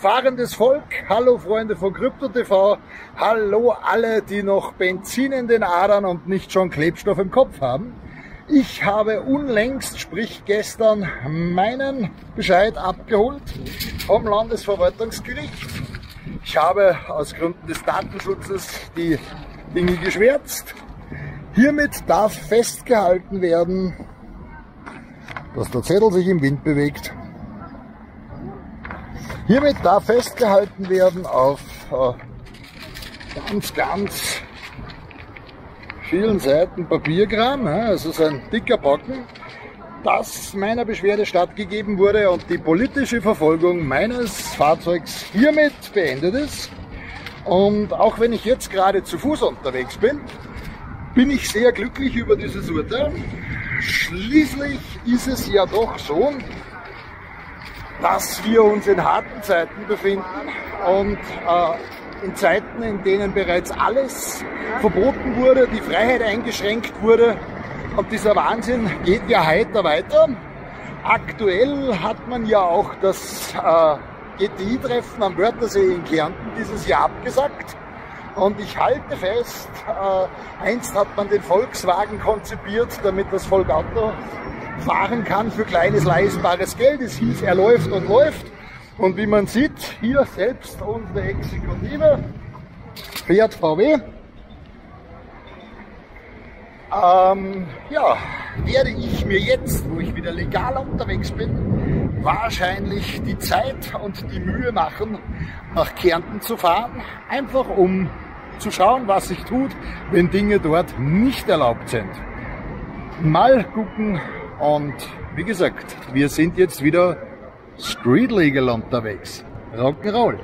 fahrendes Volk, hallo Freunde von CryptoTV, hallo alle, die noch Benzin in den Adern und nicht schon Klebstoff im Kopf haben. Ich habe unlängst, sprich gestern, meinen Bescheid abgeholt vom Landesverwaltungsgericht. Ich habe aus Gründen des Datenschutzes die Dinge geschwärzt. Hiermit darf festgehalten werden, dass der Zettel sich im Wind bewegt. Hiermit darf festgehalten werden auf äh, ganz, ganz vielen Seiten Papierkram, also so ein dicker Brocken, dass meiner Beschwerde stattgegeben wurde und die politische Verfolgung meines Fahrzeugs hiermit beendet ist. Und auch wenn ich jetzt gerade zu Fuß unterwegs bin, bin ich sehr glücklich über dieses Urteil. Schließlich ist es ja doch so, dass wir uns in harten Zeiten befinden und äh, in Zeiten, in denen bereits alles verboten wurde, die Freiheit eingeschränkt wurde und dieser Wahnsinn geht ja heiter weiter. Aktuell hat man ja auch das äh, GTI-Treffen am Wörthersee in Kärnten dieses Jahr abgesagt. Und ich halte fest, äh, einst hat man den Volkswagen konzipiert, damit das Volk Auto fahren kann für kleines leistbares Geld. Es hieß, er läuft und läuft. Und wie man sieht, hier selbst unsere Exekutive fährt VW. Ähm, ja, werde ich mir jetzt, wo ich wieder legal unterwegs bin, wahrscheinlich die Zeit und die Mühe machen, nach Kärnten zu fahren, einfach um zu schauen, was sich tut, wenn Dinge dort nicht erlaubt sind. Mal gucken und wie gesagt, wir sind jetzt wieder street legal unterwegs. Rock'n'Roll.